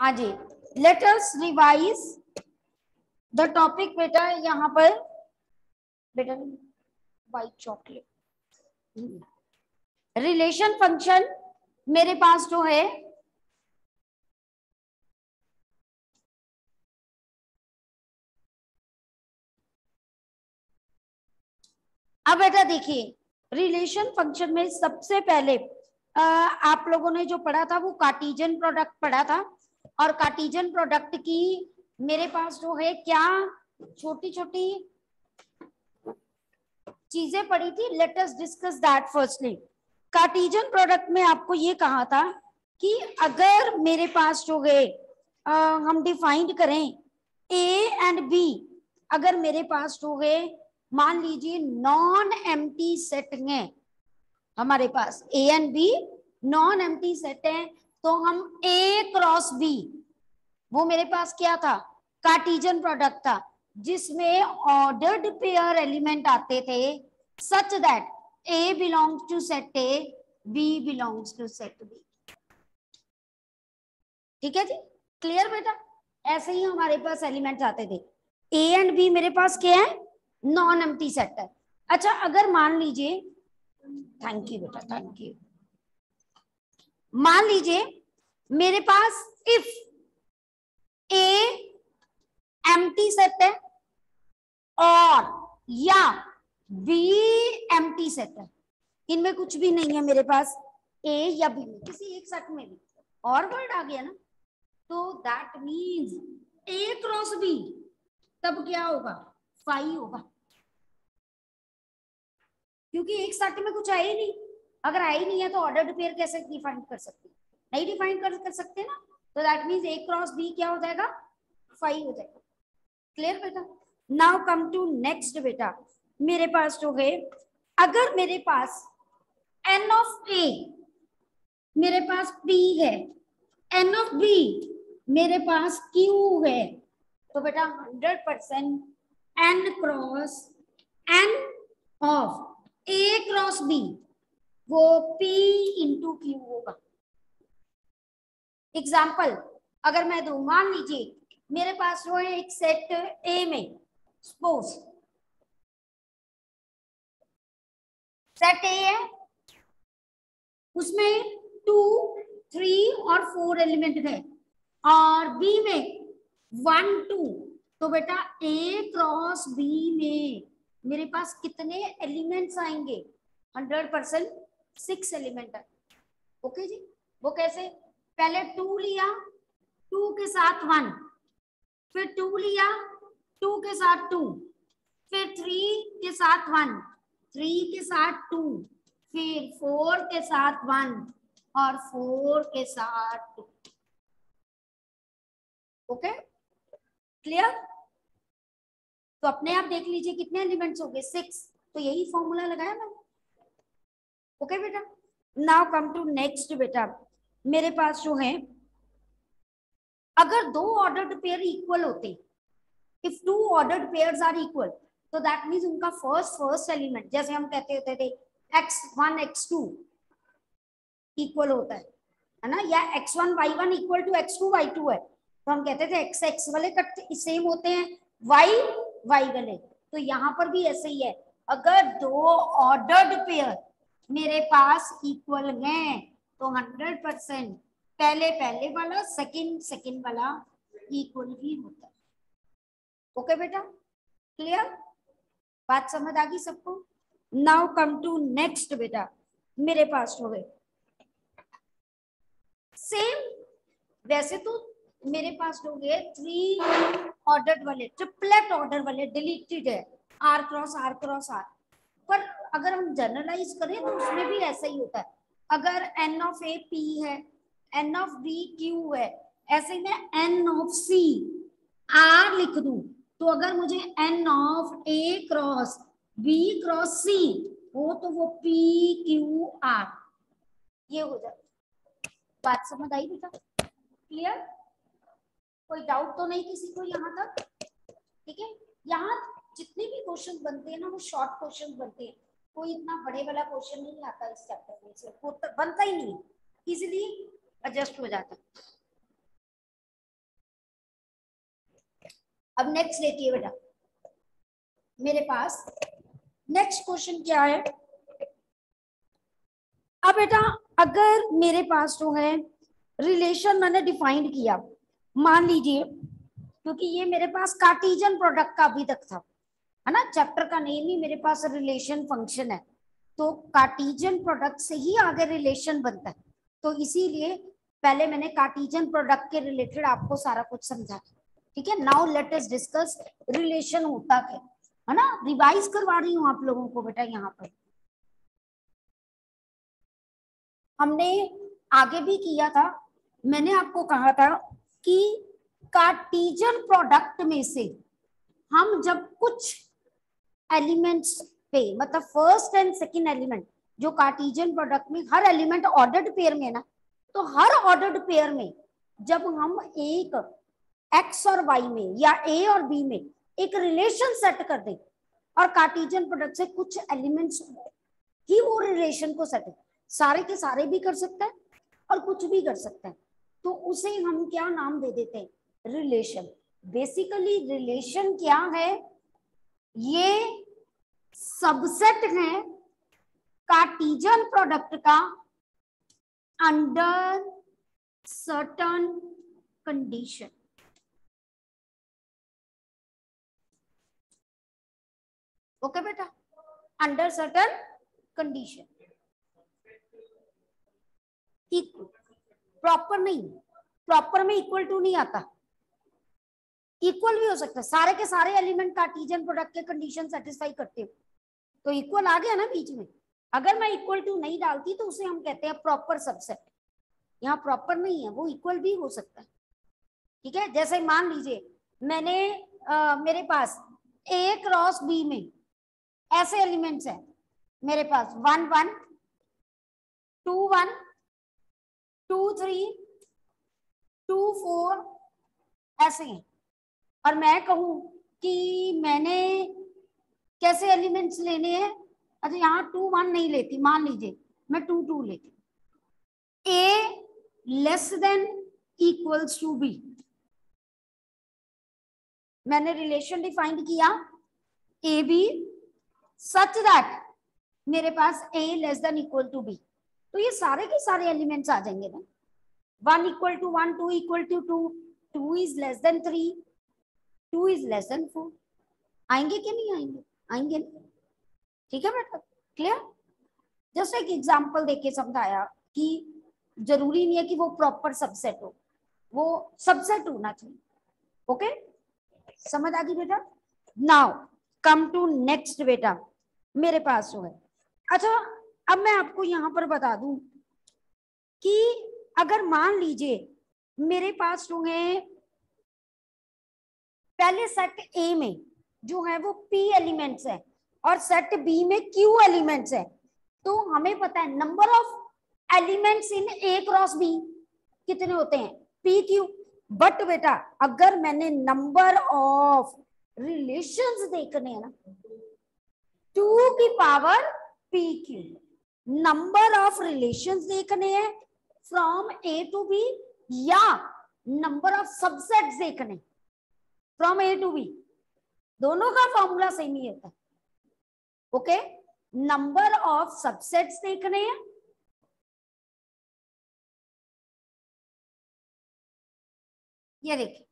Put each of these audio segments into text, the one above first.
हाँ जी let us revise the topic बेटा यहाँ पर बेटा वाइट चॉकलेट रिलेशन फ़ंक्शन मेरे पास जो है अब बेटा देखिए रिलेशन फ़ंक्शन में सबसे पहले आ, आप लोगों ने जो पढ़ा था वो कार्टिजन प्रोडक्ट पढ़ा था। और कार्टिजन प्रोडक्ट की मेरे पास जो है क्या छोटी छोटी चीज़ें पड़ी थी? Let us discuss that firstly Cartesian product में आपको ये कहा था कि अगर मेरे पास जो है हम डिफाइंड करें ए एंड बी अगर मेरे पास जो है, मान लीजिए नॉन एम्प्टी सेट है हमारे पास A and B non empty set है तो हम ए क्रॉस बी वो मेरे पास क्या था? कार्टिजन प्रोडक्ट था, जिसमें ऑर्डर्ड पेयर एलिमेंट आते थे such that A belongs to set A B belongs to set B ठीक है जी? क्लियर बेटा? ऐसे ही हमारे पास एलिमेंट आते थे। ए एंड बी मेरे पास क्या है? नॉन एम्प्टी सेट है अच्छा अगर मान लीजिए थैंक यू बेटा थैंक यू मान लीजिए मेरे पास if A empty set है और या बी एम्प्टी सेट है। इनमें कुछ भी नहीं है मेरे पास ए या बी में, किसी एक सेट में भी। और वर्ड आ गया ना। तो that means A cross B तब क्या होगा? फाइव होगा। क्योंकि एक सेट में कुछ है ही नहीं। अगर आई नहीं है तो ऑर्डर रिपेयर कैसे डिफाइन कर सकते नहीं डिफाइन कर, कर सकते ना तो that means A cross B क्या हो जाएगा? फाइव हो जाएगा। क्लियर बेटा? नाउ कम टू नेक्स्ट बेटा। मेरे पास जो है अगर मेरे पास एन ऑफ़ ए मेरे पास पी है एन ऑफ़ बी मेरे पास क्यू है तो बेटा hundred percent n cross n of A cross B वो पी इंटू क्यू होगा। एग्ज़ाम्पल अगर मैं दू, मान लीजिए, मेरे पास जो है एक सेट ए में सपोज़ सेट ए है, उसमें टू थ्री और फोर एलिमेंट है, और बी में वन टू तो बेटा ए क्रॉस बी में, मेरे पास कितने एलिमेंट्स आएँगे? हंड्रेड परसेंट सिक्स एलिमेंट है। ओके जी? वो कैसे? पहले टू लिया टू के साथ वन फिर टू लिया टू के साथ टू फिर थ्री के साथ वन थ्री के साथ टू फिर फोर के साथ वन और फोर के साथ टू ओके क्लियर तो अपने आप देख लीजिए कितने एलिमेंट्स हो गए सिक्स तो यही फॉर्मूला लगाया मैंने। ओके बेटा? नाउ कम टू नेक्स्ट बेटा। मेरे पास जो है, अगर दो ऑर्डर्ड पेयर इक्वल होते if two ordered pairs are equal तो दैट मीन्स उनका फ़र्स्ट फ़र्स्ट एलिमेंट जैसे हम कहते होते थे x one x two equal होता है है ना? या x one y one equal to x two y two है। तो हम कहते थे एक्स एक्स वाले कट सेम होते हैं वाई वाई वाले। तो यहाँ पर भी ऐसे ही है। अगर दो ऑर्डर्ड पेयर मेरे पास इक्वल हैं तो हंड्रेड परसेंट पहले पहले वाला सेकंड सेकंड वाला इक्वल ही होता है। ओके बेटा? क्लियर बात समझ आ गई सबको? नाउ कम टू नेक्स्ट बेटा। मेरे पास हो गए। सेम वैसे तो मेरे पास हो गए थ्री ऑर्डर वाले ट्रिपलेट ऑर्डर वाले डिलीटेड है। R cross R cross R पर अगर हम जनरलाइज करें तो उसमें भी ऐसा ही होता है। अगर एन ऑफ़ ए पी है एन ऑफ़ बी क्यू है, ऐसे में एन ऑफ़ सी आर लिख दू तो अगर मुझे n of A cross B cross C हो तो वो पी क्यू आर ये हो जाए। बात समझ आई बेटा? क्लियर कोई डाउट तो नहीं किसी को यहाँ तक? ठीक है? यहाँ जितने भी क्वेश्चन बनते हैं ना, वो शॉर्ट क्वेश्चन बनते हैं। कोई इतना बड़े वाला क्वेश्चन नहीं आता इस चैप्टर में से बनता ही नहीं इजिली एडजस्ट हो जाता अब नेक्स्ट देखिए बेटा। मेरे पास नेक्स्ट क्वेश्चन क्या है? अब बेटा, अगर मेरे पास जो है रिलेशन मैंने डिफाइंड किया, मान लीजिए, क्योंकि ये मेरे पास कार्टिजन प्रोडक्ट का अभी तक था। है ना? चैप्टर का नेम ही मेरे पास रिलेशन फ़ंक्शन है। तो कार्टिजन प्रोडक्ट से ही आगे रिलेशन बनता है। तो इसीलिए पहले मैंने कार्टिजन प्रोडक्ट के रिलेटेड आपको सारा कुछ समझा ठीक है? Now let us discuss relation होता है। है ना? रिवाइज करवा रही हूँ आप लोगों को बेटा यहाँ पर। हमने आगे भी किया था। मैंने आपको कहा था कि कार्टिजन प्रोडक्ट में से हम जब कुछ एलिमेंट्स पे मतलब फ़र्स्ट एंड सेकेंड एलिमेंट जो कार्टिजन प्रोडक्ट में हर एलिमेंट ऑर्डर्ड पेयर में है ना तो हर ऑर्डर्ड पेयर में जब हम एक एक्स और वाई में या ए और बी में एक रिलेशन सेट कर दें, और कार्टिजन प्रोडक्ट से कुछ एलिमेंट्स ही वो रिलेशन को सेट सारे के सारे भी कर सकते हैं और कुछ भी कर सकते हैं। तो उसे हम क्या नाम दे देते हैं? रिलेशन बेसिकली रिलेशन क्या है? ये सबसेट है कार्टिजन प्रोडक्ट का अंडर सर्टन कंडीशन ओके बेटा? Under certain condition equal proper नहीं. प्रॉपर में इक्वल टू नहीं आता. इक्वल भी हो सकता है। सारे के सारे एलिमेंट कार्टिजन प्रोडक्ट के कंडीशन सेटिस्फाई करते हो। तो इक्वल आ गया ना बीच में। अगर मैं इक्वल टू नहीं डालती तो उसे हम कहते हैं प्रॉपर सबसेट यहाँ प्रॉपर नहीं है वो इक्वल भी हो सकता है। ठीक है? जैसे मान लीजिए मैंने आ, मेरे पास ए क्रॉस बी में ऐसे एलिमेंट्स हैं। मेरे पास one one two one two three two four ऐसे हैं। और मैं कहूँ कि मैंने कैसे एलिमेंट्स लेने हैं? अच्छा यहाँ टू वन नहीं लेती, मान लीजिए, मैं टू टू लेती A less than equals to B मैंने रिलेशन डिफाइंड किया ए बी सच दैट मेरे पास A less than equal to B तो ये सारे के सारे एलिमेंट्स आ जाएँगे ना। One equal to one two equal to two two is less than three two is less than four. आएँगे कि नहीं आएँगे? आएँगे ठीक है बेटा? क्लियर जस्ट एक एग्ज़ाम्पल देके समझाया कि ज़रूरी नहीं है कि वो प्रॉपर सबसेट हो। वो सबसेट होना चाहिए। ओके समझ आ गई बेटा? नाउ कम टू नेक्स्ट बेटा। मेरे पास जो है। अच्छा अब मैं आपको यहाँ पर बता दूँ कि अगर मान लीजिए मेरे पास जो है पहले सेट ए में जो है वो पी एलिमेंट्स है और सेट बी में क्यू एलिमेंट्स है। तो हमें पता है number of elements in A cross B कितने होते हैं? पी क्यू बट बेटा, अगर मैंने नंबर ऑफ़ रिलेशंस देखने हैं ना टू की power p q number of relations देखने हैं फ्रॉम ए टू बी या नंबर ऑफ़ सबसेट्स देखने फ्रॉम ए टू बी दोनों का फॉर्मूला सेम ही होता है। ओके नंबर ऑफ़ सबसेट्स देखने हैं। ये देखिए।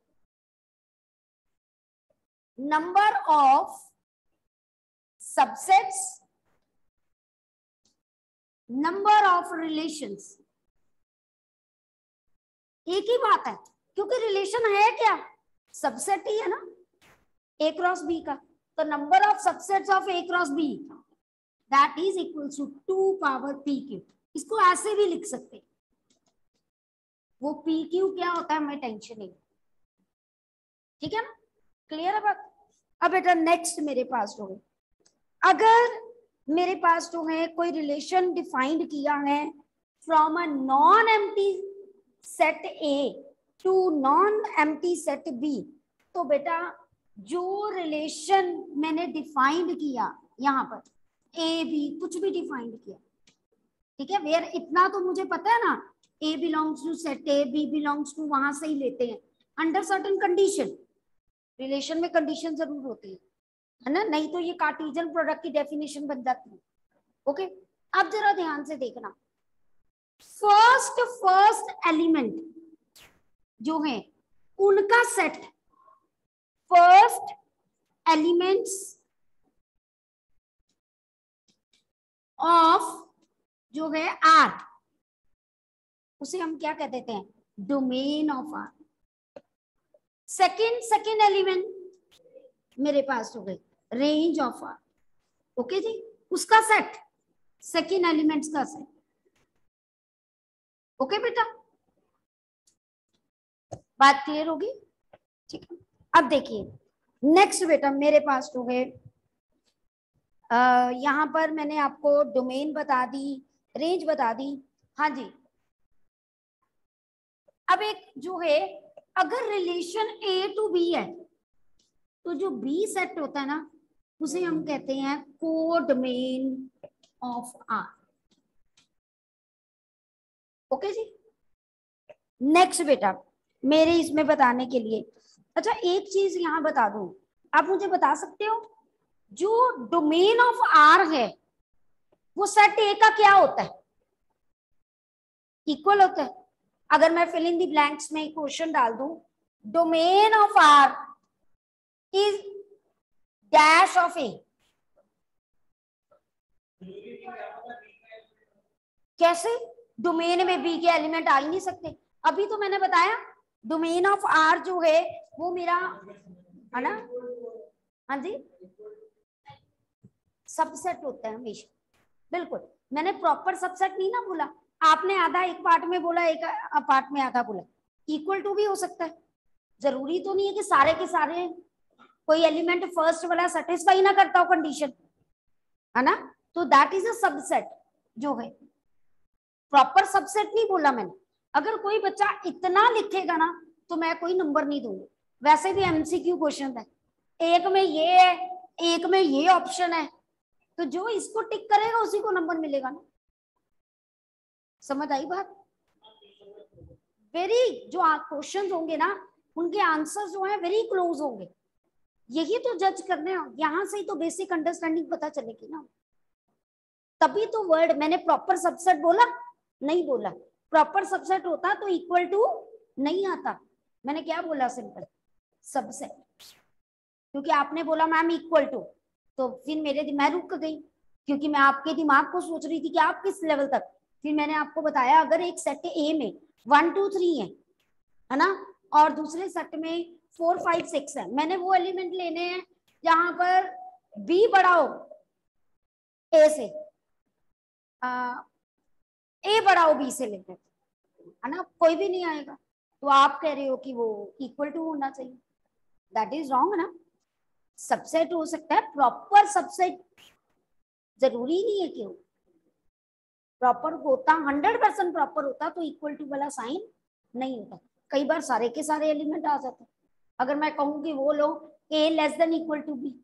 Number of subsets number of relations एक ही बात है। क्योंकि रिलेशन है क्या? सबसेट ही है ना? ए क्रॉस बी का। तो number of subsets of A cross B that is equal to two power p q इसको ऐसे भी लिख सकते वो पी क्यू क्या होता है? हमें टेंशन नहीं। ठीक है ना? क्लियर है बात? अब बेटा नेक्स्ट मेरे पास जो है। अगर मेरे पास जो है कोई रिलेशन डिफाइंड किया है from a non empty set A to non empty set B तो बेटा, जो रिलेशन मैंने डिफाइंड किया यहाँ पर ए बी कुछ भी डिफाइंड किया, ठीक है? वेयर इतना तो मुझे पता है ना? A belongs to set A B belongs to वहाँ से ही लेते हैं। अंडर सर्टन कंडीशन रिलेशन में कंडीशन ज़रूर होती है है ना? नहीं तो ये कार्टिजन प्रोडक्ट की डेफिनेशन बन जाती है ओके अब जरा ध्यान से देखना। फ़र्स्ट फ़र्स्ट एलिमेंट जो है, उनका सेट फ़र्स्ट एलिमेंट्स ऑफ़ जो है आर उसे हम क्या कह देते हैं? Domain of R second second element मेरे पास हो गई। रेंज ऑफ़ आर ओके जी? उसका सेट सेकेंड एलिमेंट्स का सेट ओके बेटा? बात क्लियर होगी ठीक है। अब देखिए नेक्स्ट बेटा मेरे पास तो है यहाँ पर मैंने आपको डोमेन बता दी रेंज बता दी। हाँ जी। अब एक जो है, अगर रिलेशन ए टू बी है तो जो बी सेट होता है ना, उसे हम कहते हैं को डोमेन ऑफ़ आर ओके जी? नेक्स्ट बेटा मेरे इसमें बताने के लिए। अच्छा एक चीज़ यहाँ बता दू। आप मुझे बता सकते हो? जो डोमेन ऑफ़ आर है, वो सेट ए का क्या होता है? इक्वल होता है। अगर मैं फिल इन दी ब्लैंक्स में क्वेश्चन डाल दू domain of R is dash of A कैसे? डोमेन में बी के एलिमेंट आ ही नहीं सकते। अभी तो मैंने बताया डोमेन ऑफ़ आर जो है, वो मेरा, है ना? हाँ जी? सबसेट होता है हमेशा। बिल्कुल। मैंने प्रॉपर सबसेट नहीं ना बोला। आपने आधा एक पार्ट में बोला, एक पार्ट में आधा बोला। इक्वल टू भी हो सकता है। ज़रूरी तो नहीं है कि सारे के सारे कोई एलिमेंट फ़र्स्ट वाला सेटिस्फाई ना करता हो कंडीशन है ना? तो दैट इज़ अ सबसेट जो है। प्रॉपर सबसेट नहीं बोला मैंने। अगर कोई बच्चा इतना लिखेगा ना तो मैं कोई नंबर नहीं दूँगी। वैसे भी एमसीक्यू क्वेश्चन है। एक में ये है, एक में ये ऑप्शन है। तो जो इसको टिक करेगा, उसी को नंबर मिलेगा ना। समझ आई बात? वेरी जो क्वेश्चन होंगे ना, उनके आंसर जो है वेरी क्लोज होंगे। यही तो जज करने यहाँ से ही तो बेसिक अंडरस्टैंडिंग पता चलेगी ना। तभी तो वर्ड मैंने प्रॉपर सबसेट बोला, नहीं बोला। प्रॉपर सबसेट होता तो इक्वल टू नहीं आता। मैंने क्या बोला सिंपल सबसेट क्योंकि आपने बोला मैम इक्वल टू तो फिर मेरे मैं रुक गई, क्योंकि मैं आपके दिमाग को सोच रही थी कि आप किस लेवल तक। फिर मैंने आपको बताया, अगर एक सेट ए में वन टू थ्री है है ना? और दूसरे सेट में फोर फाइव सिक्स है। मैंने वो एलिमेंट लेने हैं जहाँ पर बी बड़ा हो ए से ए हो बी से लेते है ना? कोई भी नहीं आएगा। तो आप कह रहे हो कि वो इक्वल टू होना चाहिए। दैट इज़ रॉन्ग ना? सबसेट हो सकता है। प्रॉपर सबसेट ज़रूरी नहीं है क्यों? प्रॉपर होता हंड्रेड परसेंट प्रॉपर होता तो इक्वल टू वाला साइन नहीं होता। कई बार सारे के सारे एलिमेंट आ जाते अगर मैं कहूँ कि वो लोग A less than equal to B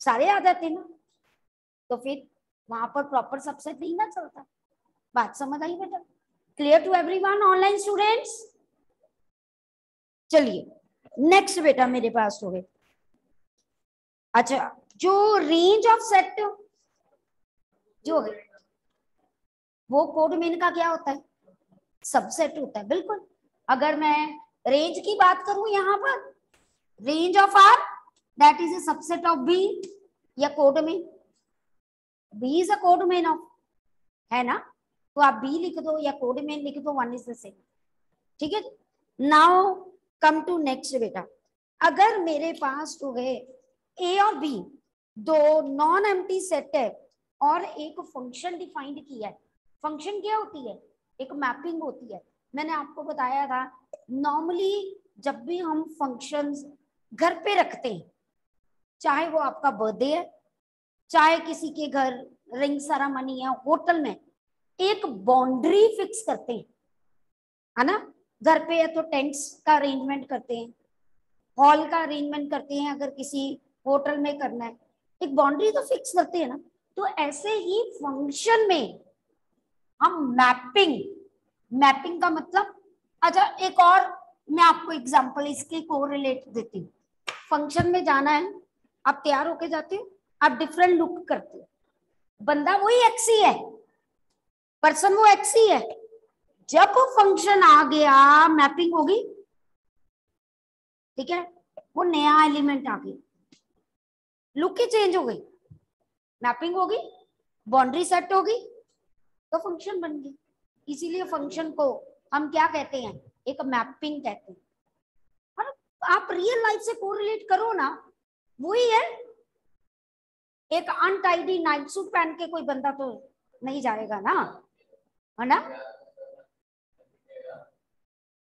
सारे आ जाते ना? तो फिर वहाँ पर प्रॉपर सबसेट नहीं ना चलता। बात समझ आई बेटा? Clear to everyone online students चलिए नेक्स्ट बेटा मेरे पास हो गए। अच्छा जो रेंज ऑफ़ सेट जो है, वो कोड मेन का क्या होता है? सबसेट होता है, बिल्कुल। अगर मैं रेंज की बात करूँ यहाँ पर range of R that is a subset of B या codomain B is a codomain of है ना? तो आप बी लिख दो या कोड में लिख दो वन इज़ द सेम ठीक है? नाउ कम टू नेक्स्ट बेटा। अगर मेरे पास हो गए ए और बी दो नॉन एम्प्टी सेट है और एक फ़ंक्शन डिफाइंड किया है। फ़ंक्शन क्या होती है? एक मैपिंग होती है। मैंने आपको बताया था नॉर्मली जब भी हम फ़ंक्शंस घर पे रखते हैं, चाहे वो आपका बर्थडे है, चाहे किसी के घर रिंग सरामनी है होटल में एक बाउंड्री फिक्स करते हैं। है ना? घर पे या तो टेंट्स का अरेंजमेंट करते हैं हॉल का अरेंजमेंट करते हैं, अगर किसी होटल में करना है। एक बाउंड्री तो फिक्स करते हैं ना। तो ऐसे ही फ़ंक्शन में हम मैपिंग मैपिंग का मतलब अच्छा एक और मैं आपको एग्जांपल इसके को रिलेट देती हूँ। फ़ंक्शन में जाना है, आप तैयार होके जाते हो, आप डिफरेंट लुक करते हो। बंदा वही एक्स ही। पर्सन वो एक्स ही है। जब वो फ़ंक्शन आ गया मैपिंग होगी, ठीक है? वो नया एलिमेंट आ गया। लुक ही चेंज हो गई। मैपिंग होगी बाउंड्री सेट होगी तो फ़ंक्शन बन गई। इसीलिए फ़ंक्शन को हम क्या कहते हैं? एक मैपिंग कहते हैं। और आप रियल लाइफ से कोरिलेट करो ना, वही है, एक अनटाइडी नाइट सूट पहन के कोई बंदा तो नहीं जाएगा ना। है ना?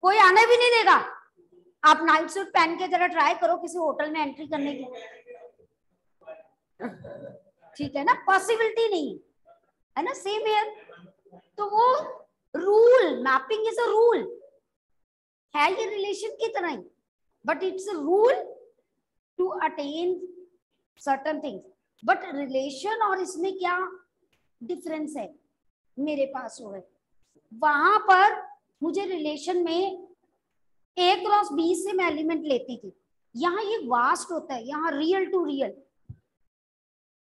कोई आने भी नहीं देगा। आप नाइट सूट पहन के जरा ट्राई करो किसी होटल में एंट्री करने की ठीक है ना? पॉसिबिलिटी नहीं। है ना? सेम हेयर तो वो rule mapping is a rule है ये रिलेशन की तरह ही। But it's a rule to attain certain things but relation और इसमें क्या डिफरेंस है? मेरे पास हो है वहाँ पर मुझे रिलेशन में ए क्रॉस बी से मैं एलिमेंट लेती थी। यहाँ ये वास्ट होता है, यहाँ रियल टू रियल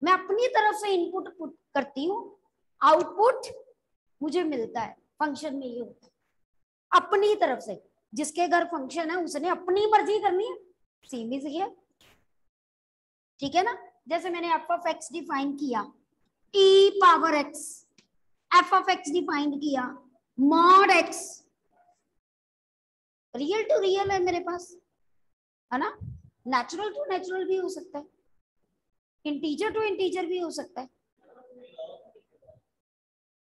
मैं अपनी तरफ़ से इनपुट पुट करती हूँ आउटपुट मुझे मिलता है फ़ंक्शन में ये होता है। अपनी तरफ़ से, जिसके घर फ़ंक्शन है, उसने अपनी मर्ज़ी करनी है सेम इज़ हियर ठीक है ना? जैसे मैंने ऑफ़ एक्स डिफाइन किया e power X F of X define किया। Mod X real to real है मेरे पास। है ना? नेचुरल टू नेचुरल भी हो सकता है। इंटीजर टू इंटीजर भी हो सकता है।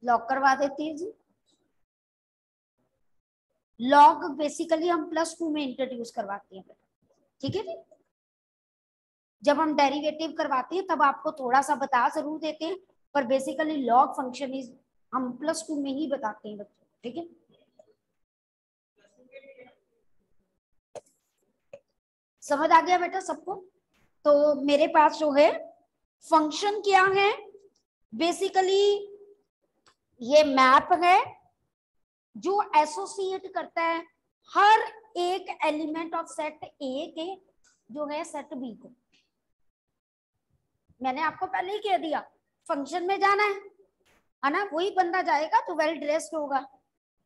लॉक करवा देती है जी। लॉग बेसिकली हम प्लस टू में इंट्रोड्यूस करवाते हैं। ठीक है जी? जब हम डेरिवेटिव करवाते हैं, तब आपको थोड़ा सा बता ज़रूर देते हैं, पर बेसिकली लॉग फ़ंक्शन इज़ हम प्लस टू में ही बताते हैं बच्चों, ठीक है? समझ आ गया बेटा सबको? तो मेरे पास जो है फ़ंक्शन क्या है? बेसिकली ये मैप है, जो एसोसिएट करता है हर एक एलिमेंट ऑफ़ सेट ए के, जो है सेट बी को। मैंने आपको पहले ही कह दिया फ़ंक्शन में जाना है। है ना? वही बंदा जाएगा तो वेल ड्रेस्ड होगा।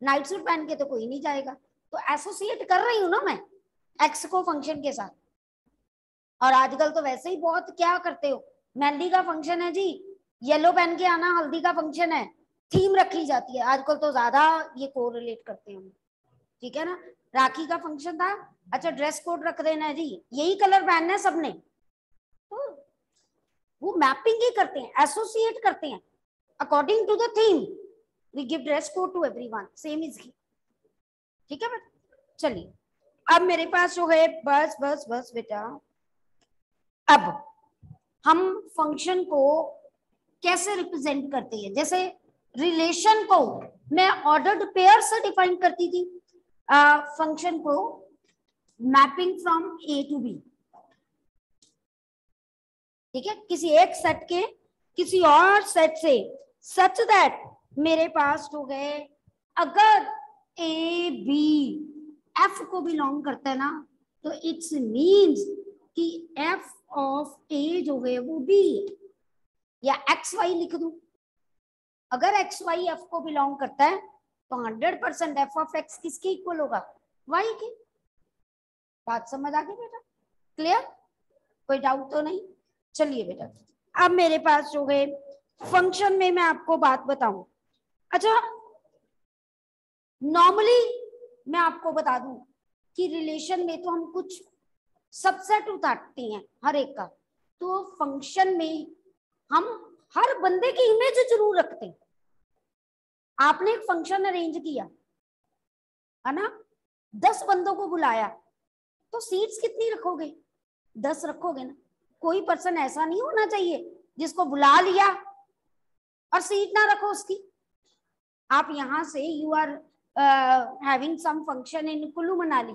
नाइट सूट पहन के तो कोई नहीं जाएगा। तो एसोसिएट कर रही हूँ ना मैं एक्स को फ़ंक्शन के साथ। और आजकल तो वैसे ही बहुत क्या करते हो? मेहंदी का फ़ंक्शन है जी येलो पहन के आना हल्दी का फ़ंक्शन है थीम रखी जाती है। आजकल तो ज़्यादा ये कोरिलेट करते हैं ठीक है ना? राखी का फ़ंक्शन था अच्छा ड्रेस कोड रख देना है जी। यही कलर पहनना है सबने। तो वो मैपिंग ही करते हैं एसोसिएट करते हैं। According to the theme we give dress code to everyone same is ठीक है चलिए। अब मेरे पास जो है, बस बस बस, बेटा। अब हम फ़ंक्शन को कैसे रिप्रेजेंट करते हैं? जैसे रिलेशन को मैं ऑर्डर्ड पेयर से डिफाइन करती थी। फ़ंक्शन को mapping from A to B ठीक है? किसी एक सेट के, किसी और सेट से सच दैट मेरे पास हो गए, अगर ए बी एफ़ को बिलोंग करता है ना तो इट्स मीन्स कि एफ़ ऑफ़ ए जो है वो बी या एक्स वाई लिख दू। अगर एक्स वाई एफ़ को बिलोंग करता है तो hundred percent F of X किसके इक्वल होगा? वाई के। बात समझ आ गई बेटा? क्लियर कोई डाउट तो नहीं? चलिए बेटा, अब मेरे पास जो है फ़ंक्शन में मैं आपको बात बताऊँ। अच्छा नॉर्मली मैं आपको बता दूँ कि रिलेशन में तो हम कुछ सबसेट उतारते हैं हर एक का। तो फ़ंक्शन में हम हर बंदे की इमेज ज़रूर रखते हैं। आपने एक फ़ंक्शन अरेंज किया, है ना? दस बंदों को बुलाया तो सीट्स कितनी रखोगे? दस रखोगे ना। कोई पर्सन ऐसा नहीं होना चाहिए जिसको बुला लिया और सीट ना रखो उसकी। आप यहाँ से you are having some function in Kullu Manali,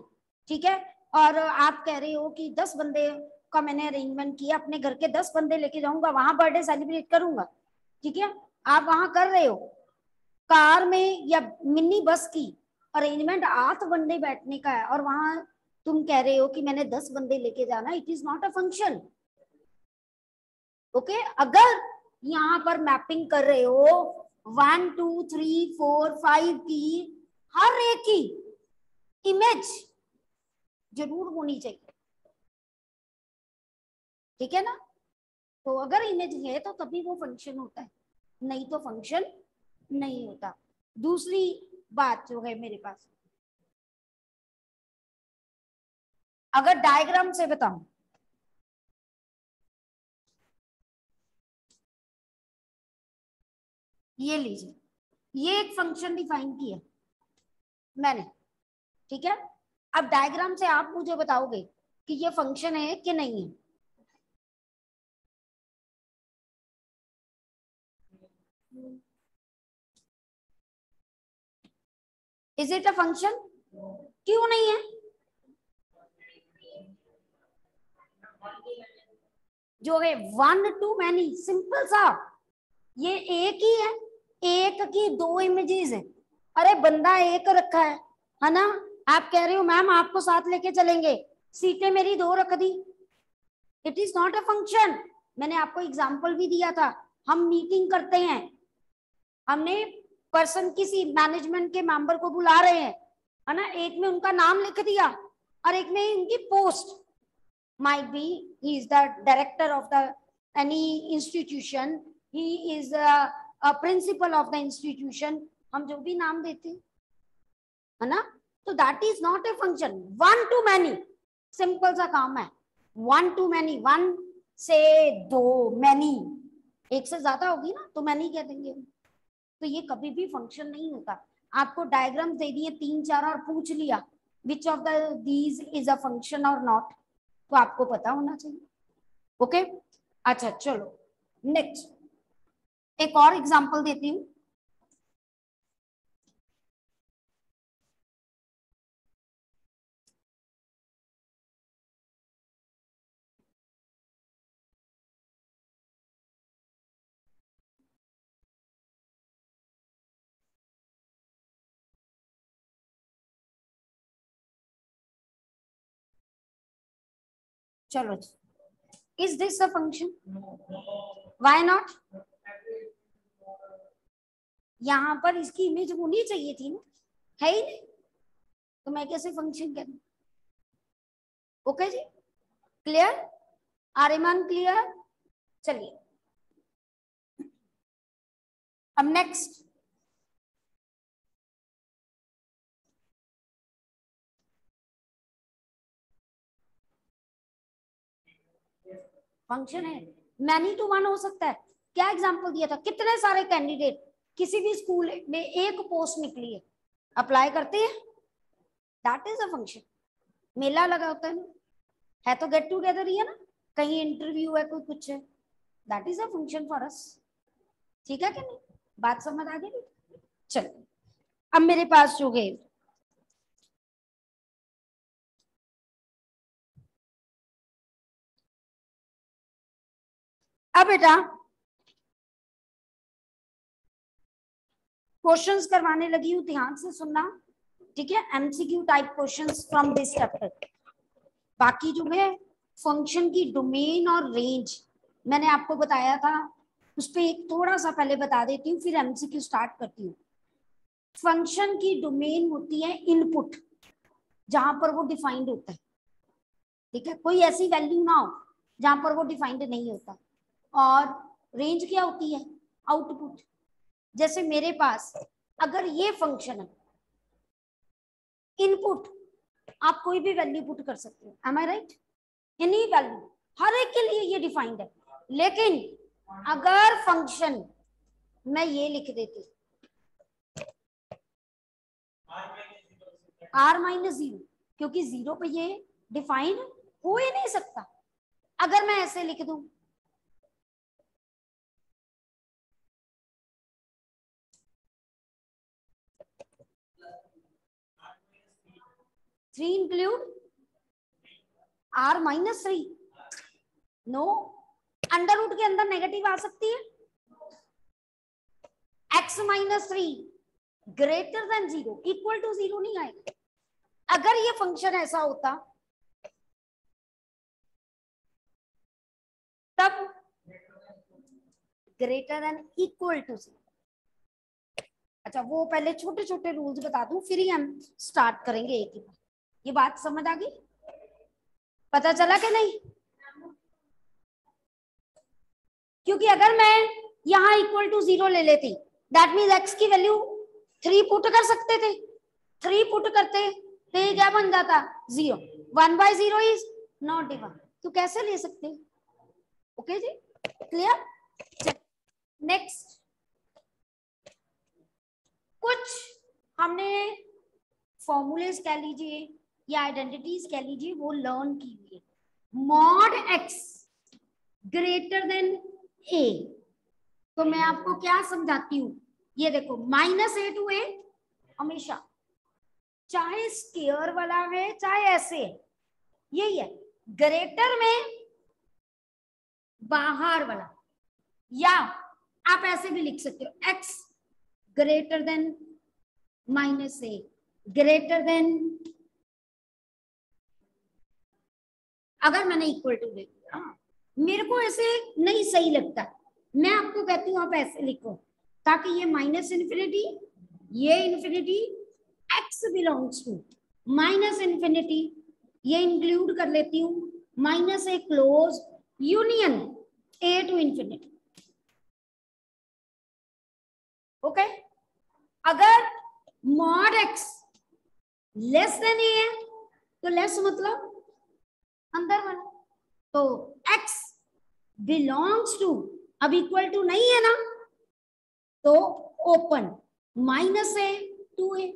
ठीक है? और आप कह रहे हो कि दस बंदे का मैंने अरेंजमेंट किया, अपने घर के दस बंदे लेके जाऊँगा, वहाँ बर्थडे सेलिब्रेट करूँगा, ठीक है? आप वहाँ कर रहे हो। कार में या मिनी बस की अरेंजमेंट आठ बंदे बैठने का है, और वहाँ तुम कह रहे हो कि मैंने दस बंदे लेके जाना it is not a function okay अगर यहाँ पर मैपिंग कर रहे हो? One two three four five की हर एक की इमेज ज़रूर होनी चाहिए। ठीक है ना? तो अगर इमेज है तो तभी वो फ़ंक्शन होता है। नहीं तो फ़ंक्शन नहीं होता। दूसरी बात जो है मेरे पास। अगर डायग्राम से बताऊँ ये लीजिए। ये एक फ़ंक्शन डिफाइन किया। मैंने। ठीक है? अब डायग्राम से आप मुझे बताओगे कि ये फ़ंक्शन है कि नहीं है। इज़ इट अ फ़ंक्शन क्यों नहीं है? जो है वन टू मैनी सिंपल सा। ये एक ही है। एक की दो इमेजेस है। अरे, बंदा एक रखा है है ना? आप कह रहे हो, मैम, आपको साथ लेके चलेंगे। सीटें मेरी दो रख दी। It is not a function मैंने आपको एग्ज़ाम्पल भी दिया था। हम मीटिंग करते हैं। हमने पर्सन किसी मैनेजमेंट के मेंबर को बुला रहे हैं, है ना? एक में उनका नाम लिख दिया और एक में उनकी post might be is the director of the any institution he is principal of the institution हम जो भी नाम देते हैं ना? तो that is not a function one to many simple सा काम है. वन टू मैनी वन से दो मैनी एक से ज़्यादा होगी ना तो मैनी कह देंगे तो ये कभी भी फ़ंक्शन नहीं होता। आपको डायग्राम दे दिए, तीन, चार और पूछ लिया which of the these is a function और नॉट तो आपको पता होना चाहिए। Okay okay? अच्छा चलो। नेक्स्ट एक और एग्जांपल देती हूँ। चलो is this a function why not यहाँ पर इसकी इमेज होनी चाहिए थी ना? है ही नहीं? तो मैं कैसे फ़ंक्शन करूँ? ओके जी? क्लियर आर्यमान क्लियर चलिए। अब नेक्स्ट फ़ंक्शन है। मैनी टू वन हो सकता है। क्या एग्जांपल दिया था? कितने सारे कैंडिडेट किसी भी स्कूल में एक पोस्ट निकली है। अप्लाई करते हैं। दैट इज़ अ फ़ंक्शन मेला लगा होता है। है तो गेट टूगेदर ही है ना। कहीं इंटरव्यू है, कोई कुछ है। That is a function for us ठीक है कि नहीं? बात समझ आ गई चलो। अब मेरे पास जो गए अब बेटा क्वेश्चंस करवाने लगी हूँ, ध्यान से सुनना। ठीक है? MCQ type questions from this chapter बाकी जो है फ़ंक्शन की डोमेन और रेंज मैंने आपको बताया था। उस पर एक थोड़ा सा पहले बता देती हूँ, फिर एमसीक्यू स्टार्ट करती हूँ। फ़ंक्शन की डोमेन होती है इनपुट जहाँ पर वो डिफाइंड होता है। ठीक है? कोई ऐसी वैल्यू ना हो, जहाँ पर वो डिफाइंड नहीं होता। और रेंज क्या होती है? आउटपुट जैसे मेरे पास अगर ये फ़ंक्शन है इनपुट आप कोई भी वैल्यू पुट कर सकते हो am I right any value हर एक के लिए ये डिफाइंड है। लेकिन अगर फ़ंक्शन मैं ये लिख देती आर माइनस ज़ीरो क्योंकि ज़ीरो पे ये डिफाइंड हो ही नहीं सकता। अगर मैं ऐसे लिख दू 3 include r minus three no under root के अंदर नेगेटिव आ सकती है? X minus three greater than zero equal to zero नहीं आएगा। अगर ये फ़ंक्शन ऐसा होता, तब greater than equal to zero अच्छा वो पहले छोटे छोटे रूल्स बता दूँ, फिर ही हम स्टार्ट करेंगे एक ही बार ये बात समझ आ गई? पता चला कि नहीं? क्योंकि अगर मैं यहाँ इक्वल टू ज़ीरो ले लेती दैट मीन एक्स की वैल्यू थ्री पुट कर सकते थे। थ्री पुट करते तो ये क्या बन जाता? Zero one by zero is not defined तो कैसे ले सकते? ओके जी? क्लियर नेक्स्ट कुछ हमने फॉर्मूलेस कह लीजिए। या आइडेंटिटीज कह लीजिए, वो लर्न की हुई है mod X greater than A तो मैं आपको क्या समझाती हूँ? ये देखो माइनस ए टू ए हमेशा। चाहे स्केयर वाला है, चाहे ऐसे। है यही है। ग्रेटर में बाहर वाला। या आप ऐसे भी लिख सकते हो X greater than minus A greater than अगर मैंने इक्वल टू ले लिया मेरे को ऐसे नहीं सही लगता। मैं आपको कहती हूँ, आप ऐसे लिखो, ताकि ये माइनस इन्फिनिटी ये infinity X belongs to minus infinity ये इंक्लूड कर लेती हूँ। Minus A close union A to infinity okay अगर mod X less than A है तो लेस मतलब अंदर वाला। तो x बिलोंग्स टू अब इक्वल टू नहीं है ना? तो open minus A to A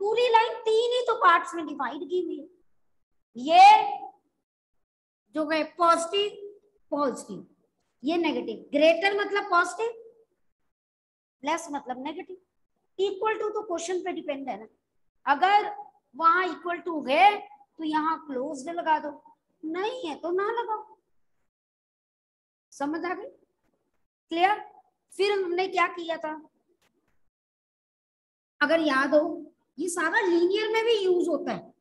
पूरी लाइन तीन ही तो पार्ट्स में डिवाइड की हुई ये जो है पॉजिटिव पॉजिटिव ये नेगेटिव ग्रेटर मतलब पॉजिटिव लेस मतलब नेगेटिव इक्वल टू तो क्वेश्चन पे डिपेंड है ना। अगर वहाँ इक्वल टू है तो यहाँ क्लोज लगा दो। नहीं है तो ना लगाओ। समझ आ गई? क्लियर फिर हमने क्या किया था? अगर याद हो, ये सारा लीनियर में भी यूज़ होता है।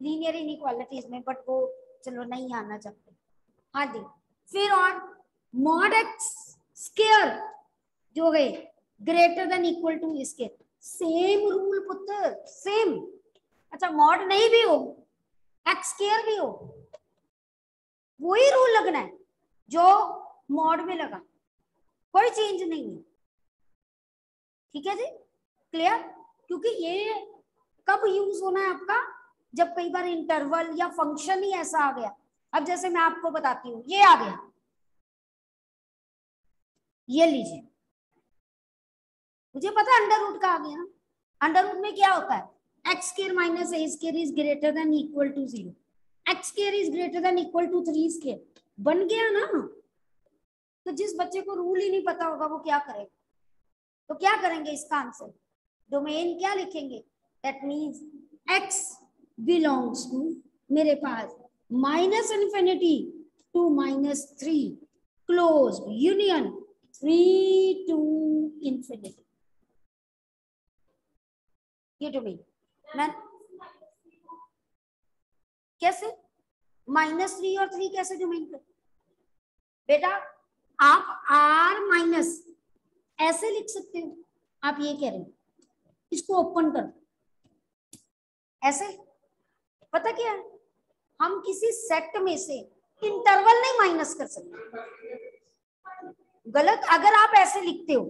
लीनियर इनइक्वालिटीज में बट वो, चलो, नहीं आना चाहते। हाँ जी। फिर और मॉड एक्स स्केयर जो है greater than equal to square same rule पुत्र सेम अच्छा मॉड नहीं भी हो एक्स स्केयर भी हो वही रूल लगना है, जो मॉड में लगा। कोई चेंज नहीं है। ठीक है जी? क्लियर क्योंकि ये कब यूज़ होना है आपका? जब कई बार इंटरवल या फ़ंक्शन ही ऐसा आ गया। अब जैसे मैं आपको बताती हूँ, ये आ गया। ये लीजिए। मुझे पता अंडर रूट का आ गया अंडर रूट में क्या होता है? X square minus A square is greater than equal to zero X square is greater than equal to three square बन गया ना? तो जिस बच्चे को रूल ही नहीं पता होगा, वो क्या करेगा? तो क्या करेंगे इसका आंसर डोमेन क्या लिखेंगे? That means X belongs to मेरे पास minus infinity to minus three close union three to infinity ये डोमेन मैं कैसे? माइनस थ्री और थ्री कैसे डोमेन कर बेटा, आप आर माइनस ऐसे लिख सकते हो। आप ये कह रहे हो। इसको ओपन कर ऐसे? पता क्या हम किसी सेट में से इंटरवल नहीं माइनस कर सकते। गलत, अगर आप ऐसे लिखते हो।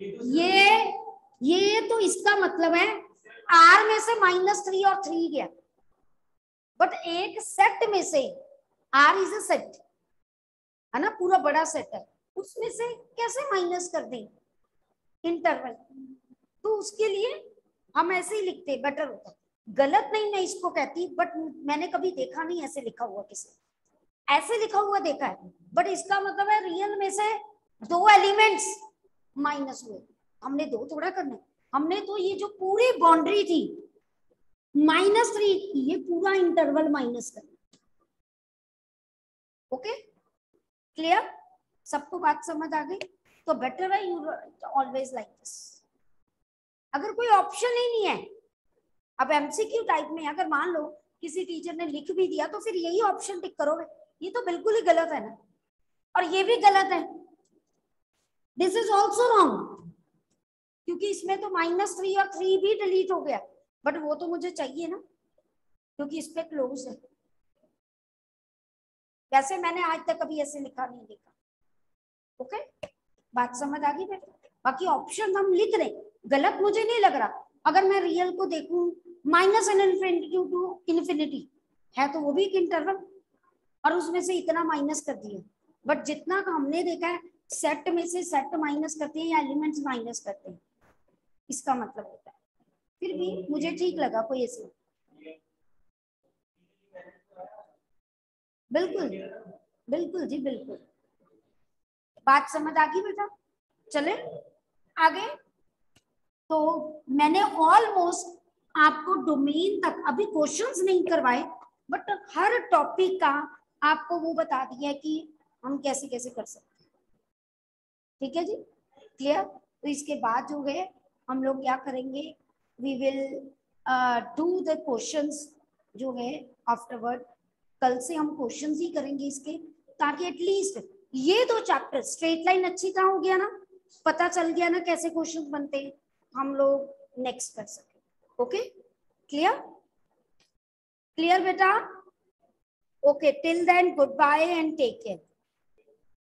ये ये तो इसका मतलब है आर में से माइनस थ्री और थ्री गया। बट एक सेट में से आर इज़ सेट है ना? पूरा बड़ा सेट है। उसमें से कैसे माइनस कर दें? इंटरवल तो उसके लिए हम ऐसे ही लिखते बेटर होता। गलत नहीं मैं इसको कहती बट मैंने कभी देखा नहीं ऐसे लिखा हुआ किसी ऐसे लिखा हुआ देखा है। बट इसका मतलब है रियल में से दो एलिमेंट्स माइनस हुए। हमने दो थोड़ा करना हमने तो ये जो पूरी बाउंड्री थी माइनस थ्री ये पूरा इंटरवल माइनस करना ओके क्लियर सबको बात समझ आ गई? तो बेटर है यू ऑलवेज लाइक दिस अगर कोई ऑप्शन ही नहीं है, अब एमसीक्यू टाइप में अगर मान लो, किसी टीचर ने लिख भी दिया तो फिर यही ऑप्शन टिक करोगे। ये तो बिल्कुल ही गलत है ना? और ये भी गलत है। दिस इज़ ऑल्सो रॉन्ग क्योंकि इसमें तो माइनस थ्री और थ्री भी डिलीट हो गया। बट वो तो मुझे चाहिए ना, क्योंकि इस पे क्लोज है। वैसे मैंने आज तक कभी ऐसे लिखा नहीं देखा। ओके बात समझ आ गई बेटा बाकी ऑप्शन हम लिख रहे गलत मुझे नहीं लग रहा। अगर मैं रियल को देखूँ minus in infinity to infinity है तो वो भी एक इंटरवल और उसमें से इतना माइनस कर दिया। बट जितना का हमने देखा है सेट में से सेट माइनस करते हैं या एलिमेंट्स माइनस करते हैं, इसका मतलब होता है। फिर भी मुझे ठीक लगा कोई ऐसे। बिल्कुल बिल्कुल जी बिल्कुल। बात समझ आ गई बेटा? चले आगे। तो मैंने ऑलमोस्ट आपको डोमेन तक अभी क्वेश्चंस नहीं करवाए बट हर टॉपिक का आपको वो बता दिया कि हम कैसे कैसे कर सकते ठीक है जी? क्लियर तो इसके बाद जो है हम लोग क्या करेंगे? We will do the questions जो है आफ्टरवर्ड कल से हम क्वेश्चंस ही करेंगे इसके, ताकि एटलीस्ट ये दो चैप्टर स्ट्रेट लाइन अच्छी तरह हो गया ना, पता चल गया ना कैसे क्वेश्चंस बनते हैं, हम लोग नेक्स्ट कर सके। ओके क्लियर क्लियर बेटा? Okay till then goodbye and take care